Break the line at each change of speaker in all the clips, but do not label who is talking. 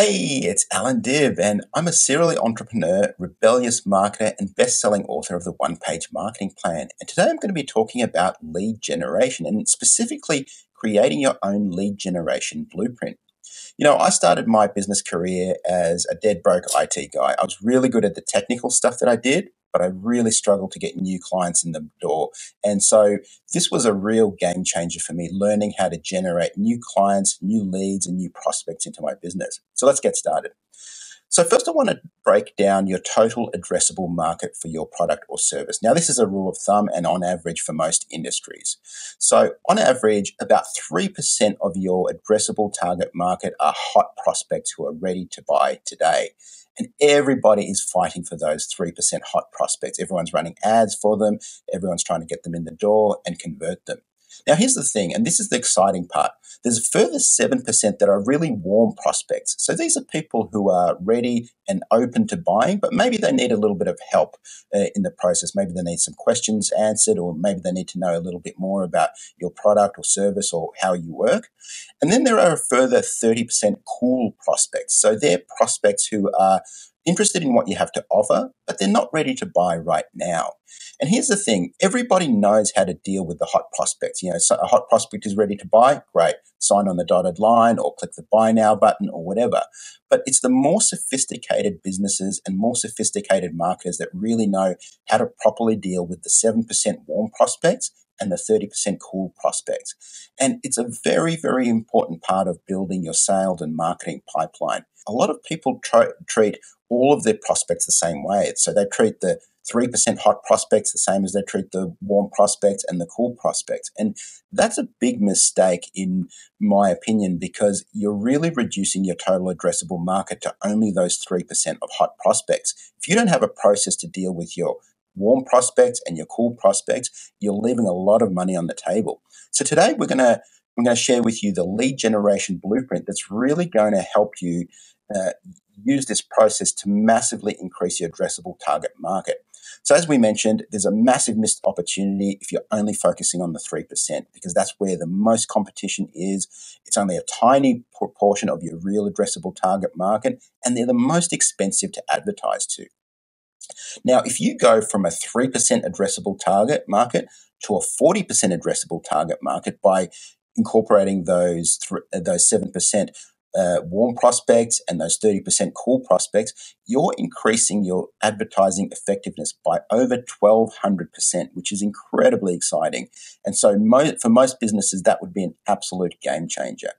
Hey, it's Allan Dib, and I'm a serial entrepreneur, rebellious marketer, and best selling author of the One Page Marketing Plan. And today I'm going to be talking about lead generation and specifically creating your own lead generation blueprint. You know, I started my business career as a dead broke IT guy. I was really good at the technical stuff that I did, but I really struggled to get new clients in the door. And so this was a real game changer for me, learning how to generate new clients, new leads, and new prospects into my business. So let's get started. So, first, I want to break down your total addressable market for your product or service. Now, this is a rule of thumb and on average for most industries. So, on average, about 3% of your addressable target market are hot prospects who are ready to buy today. And everybody is fighting for those 3% hot prospects. Everyone's running ads for them, everyone's trying to get them in the door and convert them. Now, here's the thing, and this is the exciting part. There's a further 7% that are really warm prospects. So these are people who are ready and open to buying, but maybe they need a little bit of help uh, in the process. Maybe they need some questions answered, or maybe they need to know a little bit more about your product or service or how you work. And then there are a further 30% cool prospects. So they're prospects who are interested in what you have to offer, but they're not ready to buy right now. And here's the thing everybody knows how to deal with the hot prospects. You know, so a hot prospect is ready to buy, great, sign on the dotted line or click the buy now button or whatever. But it's the more sophisticated businesses and more sophisticated marketers that really know how to properly deal with the 7% warm prospects and the 30% cool prospects. And it's a very, very important part of building your sales and marketing pipeline. A lot of people try, treat all of their prospects the same way. So they treat the 3% hot prospects the same as they treat the warm prospects and the cool prospects. And that's a big mistake, in my opinion, because you're really reducing your total addressable market to only those 3% of hot prospects. If you don't have a process to deal with your warm prospects and your cool prospects, you're leaving a lot of money on the table. So today we're going to I'm going to share with you the lead generation blueprint that's really going to help you uh, use this process to massively increase your addressable target market. So, as we mentioned, there's a massive missed opportunity if you're only focusing on the 3%, because that's where the most competition is. It's only a tiny proportion of your real addressable target market, and they're the most expensive to advertise to. Now, if you go from a 3% addressable target market to a 40% addressable target market by incorporating those th- those 7% uh, warm prospects and those 30% cool prospects, you're increasing your advertising effectiveness by over 1200%, which is incredibly exciting. And so, mo- for most businesses, that would be an absolute game changer.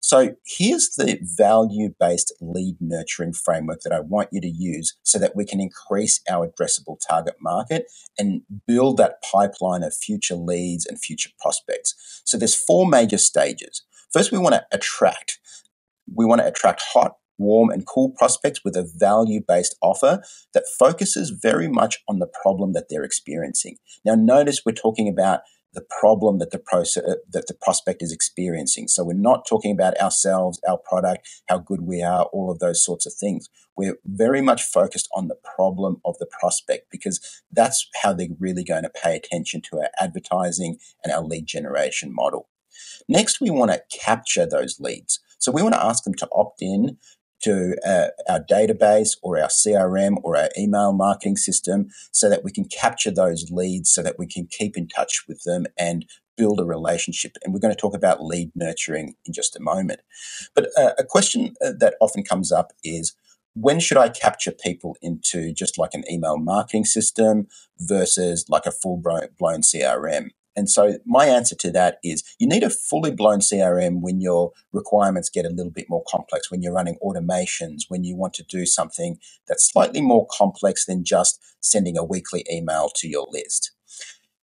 So here's the value based lead nurturing framework that I want you to use so that we can increase our addressable target market and build that pipeline of future leads and future prospects. So there's four major stages. First, we want to attract. We want to attract hot, warm, and cool prospects with a value based offer that focuses very much on the problem that they're experiencing. Now, notice we're talking about the problem that the that the prospect is experiencing. So we're not talking about ourselves, our product, how good we are, all of those sorts of things. We're very much focused on the problem of the prospect because that's how they're really going to pay attention to our advertising and our lead generation model. Next, we want to capture those leads. So we want to ask them to opt in to uh, our database or our CRM or our email marketing system so that we can capture those leads so that we can keep in touch with them and build a relationship. And we're going to talk about lead nurturing in just a moment. But uh, a question uh, that often comes up is when should I capture people into just like an email marketing system versus like a full blown CRM? And so my answer to that is you need a fully blown CRM when your requirements get a little bit more complex, when you're running automations, when you want to do something that's slightly more complex than just sending a weekly email to your list.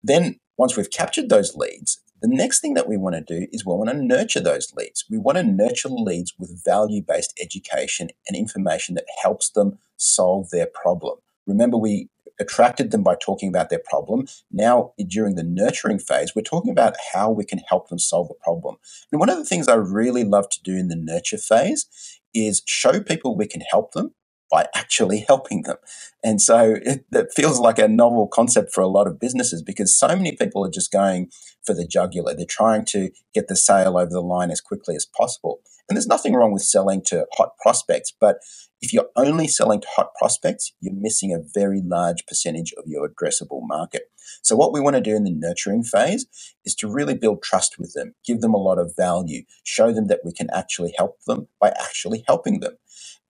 Then once we've captured those leads, the next thing that we want to do is we want to nurture those leads. We want to nurture leads with value based education and information that helps them solve their problem. Remember, we attracted them by talking about their problem. Now, during the nurturing phase, we're talking about how we can help them solve the problem. And one of the things I really love to do in the nurture phase is show people we can help them by actually helping them. And so it, it, feels like a novel concept for a lot of businesses because so many people are just going for the jugular. They're trying to get the sale over the line as quickly as possible. And there's nothing wrong with selling to hot prospects, but if you're only selling to hot prospects, you're missing a very large percentage of your addressable market. So, what we want to do in the nurturing phase is to really build trust with them, give them a lot of value, show them that we can actually help them by actually helping them.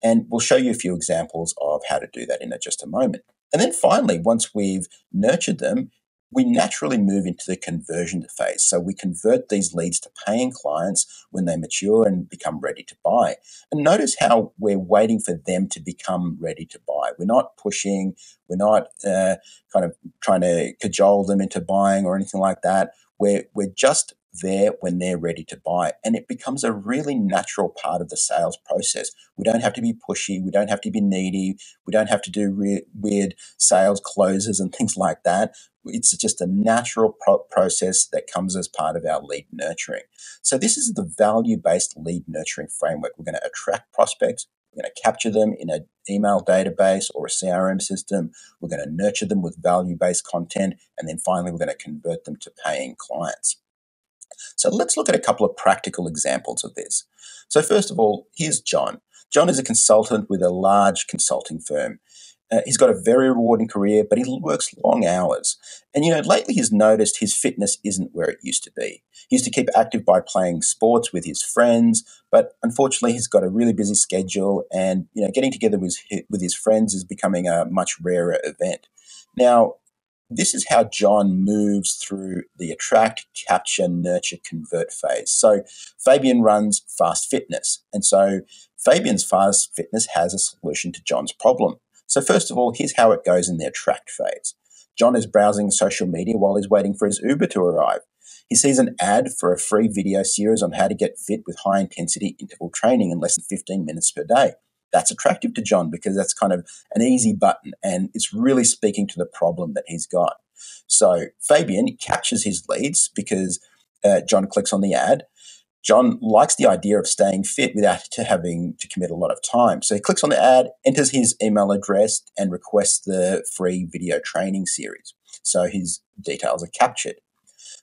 And we'll show you a few examples of how to do that in just a moment. And then finally, once we've nurtured them, we naturally move into the conversion phase. So we convert these leads to paying clients when they mature and become ready to buy. And notice how we're waiting for them to become ready to buy. We're not pushing, we're not uh, kind of trying to cajole them into buying or anything like that. We're, we're just there when they're ready to buy. And it becomes a really natural part of the sales process. We don't have to be pushy. We don't have to be needy. We don't have to do re- weird sales closes and things like that. It's just a natural pro- process that comes as part of our lead nurturing. So, this is the value based lead nurturing framework. We're going to attract prospects. We're going to capture them in an email database or a CRM system. We're going to nurture them with value based content. And then finally, we're going to convert them to paying clients. So let's look at a couple of practical examples of this. So, first of all, here's John. John is a consultant with a large consulting firm. Uh, he's got a very rewarding career, but he works long hours. And, you know, lately he's noticed his fitness isn't where it used to be. He used to keep active by playing sports with his friends, but unfortunately he's got a really busy schedule and, you know, getting together with with his friends is becoming a much rarer event. Now, this is how John moves through the attract, capture, nurture, convert phase. So Fabian runs Fast Fitness. And so Fabian's Fast Fitness has a solution to John's problem. So, first of all, here's how it goes in the attract phase. John is browsing social media while he's waiting for his Uber to arrive. He sees an ad for a free video series on how to get fit with high intensity interval training in less than 15 minutes per day that's attractive to John because that's kind of an easy button and it's really speaking to the problem that he's got. So Fabian captures his leads because uh, John clicks on the ad. John likes the idea of staying fit without having to commit a lot of time. So he clicks on the ad, enters his email address, and requests the free video training series. So his details are captured.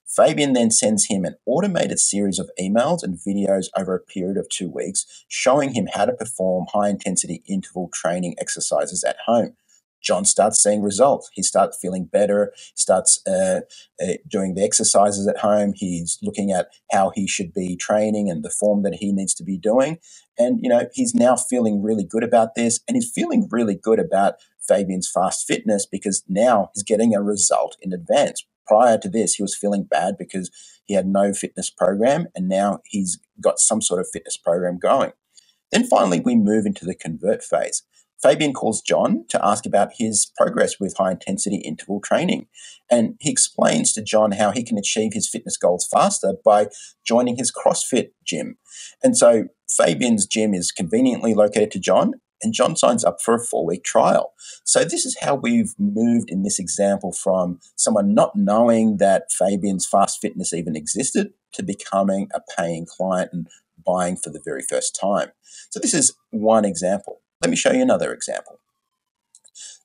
Fabian then sends him an automated series of emails and videos over a period of two weeks, showing him how to perform high intensity interval training exercises at home. John starts seeing results. He starts feeling better, starts uh, uh, doing the exercises at home. He's looking at how he should be training and the form that he needs to be doing. And, you know, he's now feeling really good about this. And he's feeling really good about Fabian's fast fitness because now he's getting a result in advance prior to this, he was feeling bad because he had no fitness program, and now he's got some sort of fitness program going. Then finally, we move into the convert phase. Fabian calls John to ask about his progress with high intensity interval training. And he explains to John how he can achieve his fitness goals faster by joining his CrossFit gym. And so Fabian's gym is conveniently located to John, and John signs up for a four week trial. So, this is how we've moved in this example from someone not knowing that Fabian's Fast Fitness even existed to becoming a paying client and buying for the very first time. So, this is one example. Let me show you another example.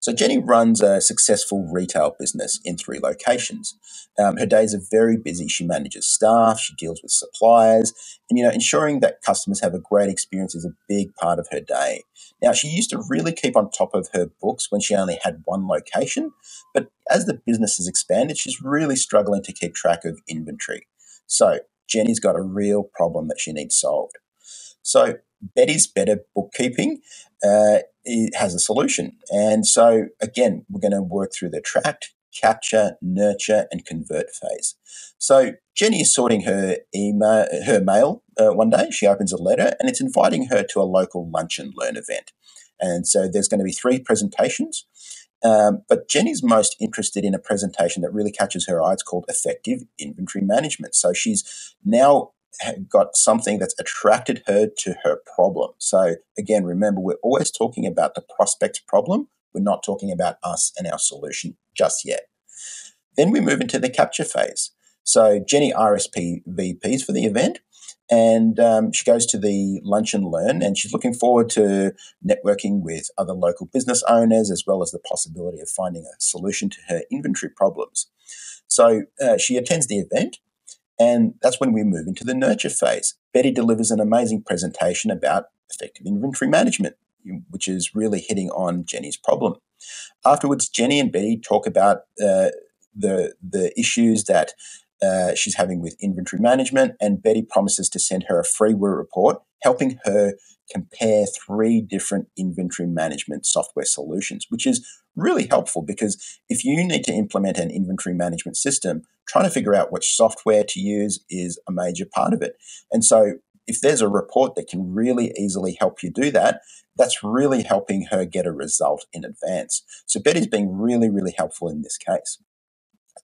So Jenny runs a successful retail business in three locations. Um, her days are very busy. She manages staff, she deals with suppliers, and you know, ensuring that customers have a great experience is a big part of her day. Now, she used to really keep on top of her books when she only had one location, but as the business has expanded, she's really struggling to keep track of inventory. So Jenny's got a real problem that she needs solved. So Betty's Better Bookkeeping uh, has a solution. And so, again, we're going to work through the attract, capture, nurture, and convert phase. So Jenny is sorting her email, her mail uh, one day. She opens a letter, and it's inviting her to a local lunch and learn event. And so there's going to be three presentations. Um, but Jenny's most interested in a presentation that really catches her eye. It's called Effective Inventory Management. So she's now got something that's attracted her to her problem. So again, remember, we're always talking about the prospect's problem. We're not talking about us and our solution just yet. Then we move into the capture phase. So Jenny RSVPs for the event. And um, she goes to the lunch and learn, and she's looking forward to networking with other local business owners, as well as the possibility of finding a solution to her inventory problems. So uh, she attends the event, and that's when we move into the nurture phase. Betty delivers an amazing presentation about effective inventory management, which is really hitting on Jenny's problem. Afterwards, Jenny and Betty talk about uh, the the issues that uh, she's having with inventory management, and Betty promises to send her a free report helping her compare three different inventory management software solutions, which is really helpful because if you need to implement an inventory management system, trying to figure out which software to use is a major part of it. And so if there's a report that can really easily help you do that, that's really helping her get a result in advance. So Betty's being really, really helpful in this case.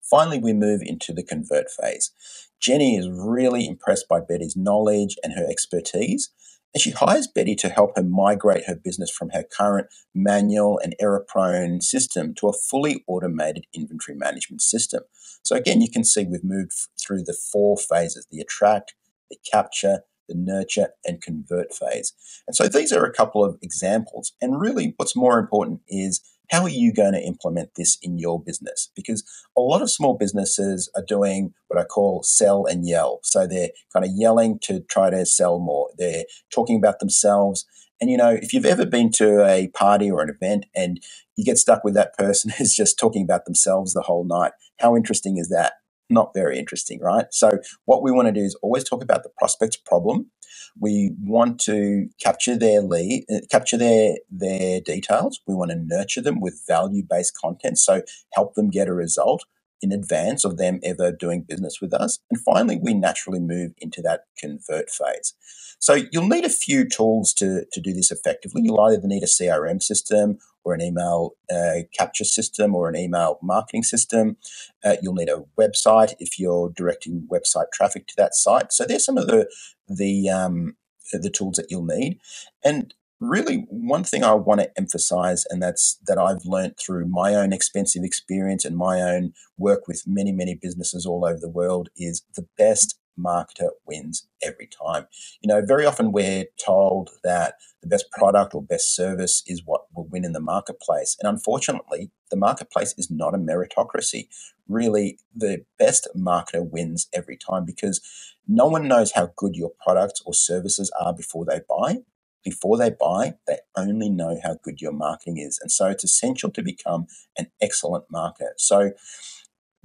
Finally, we move into the convert phase. Jenny is really impressed by Betty's knowledge and her expertise, and she hires Betty to help her migrate her business from her current manual and error prone system to a fully automated inventory management system. So, again, you can see we've moved through the four phases the attract, the capture, the nurture, and convert phase. And so these are a couple of examples. And really, what's more important is how are you going to implement this in your business? Because a lot of small businesses are doing what I call sell and yell. So they're kind of yelling to try to sell more. They're talking about themselves. And you know, if you've ever been to a party or an event and you get stuck with that person who's just talking about themselves the whole night, how interesting is that? Not very interesting, right? So, what we want to do is always talk about the prospect's problem we want to capture their lead, uh, capture their their details. We want to nurture them with value based content, so help them get a result in advance of them ever doing business with us. And finally, we naturally move into that convert phase. So you'll need a few tools to, to do this effectively. You'll either need a CRM system or an email uh, capture system or an email marketing system. Uh, you'll need a website if you're directing website traffic to that site. So there's some of the the um, the tools that you'll need. And really one thing I want to emphasize, and that's that I've learned through my own expensive experience and my own work with many, many businesses all over the world, is the best marketer wins every time. You know, very often we're told that the best product or best service is what will win in the marketplace. And unfortunately, the marketplace is not a meritocracy. Really, the best marketer wins every time because no one knows how good your products or services are before they buy before they buy, they only know how good your marketing is. And so it's essential to become an excellent marketer. So,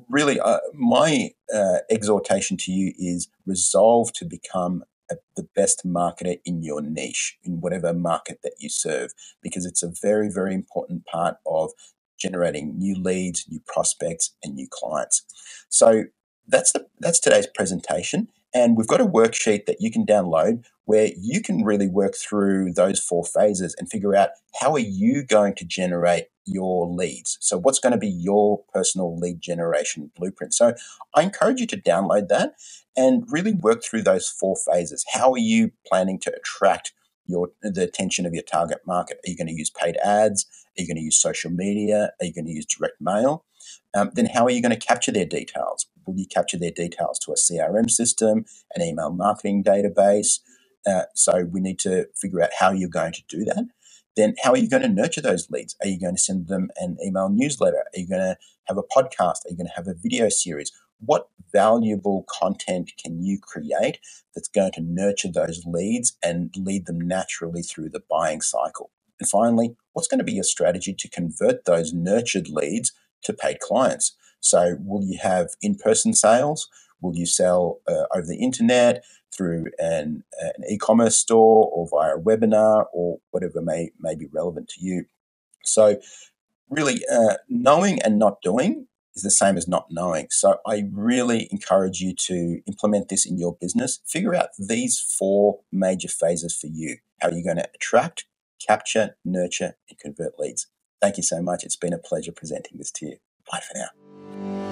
really, uh, my uh, exhortation to you is resolve to become a, the best marketer in your niche, in whatever market that you serve, because it's a very, very important part of generating new leads, new prospects, and new clients. So, that's the that's today's presentation. And we've got a worksheet that you can download where you can really work through those four phases and figure out how are you going to generate your leads. So what's going to be your personal lead generation blueprint? So I encourage you to download that and really work through those four phases. How are you planning to attract your the attention of your target market? Are you going to use paid ads? Are you going to use social media? Are you going to use direct mail? Um, then how are you going to capture their details? You capture their details to a CRM system, an email marketing database? Uh, so we need to figure out how you're going to do that. Then how are you going to nurture those leads? Are you going to send them an email newsletter? Are you going to have a podcast? Are you going to have a video series? What valuable content can you create that's going to nurture those leads and lead them naturally through the buying cycle? And finally, what's going to be your strategy to convert those nurtured leads to paid clients? So, will you have in person sales? Will you sell uh, over the internet through an, an e commerce store or via a webinar or whatever may, may be relevant to you? So, really, uh, knowing and not doing is the same as not knowing. So, I really encourage you to implement this in your business. Figure out these four major phases for you. How are you going to attract, capture, nurture, and convert leads? Thank you so much. It's been a pleasure presenting this to you. Bye for now you.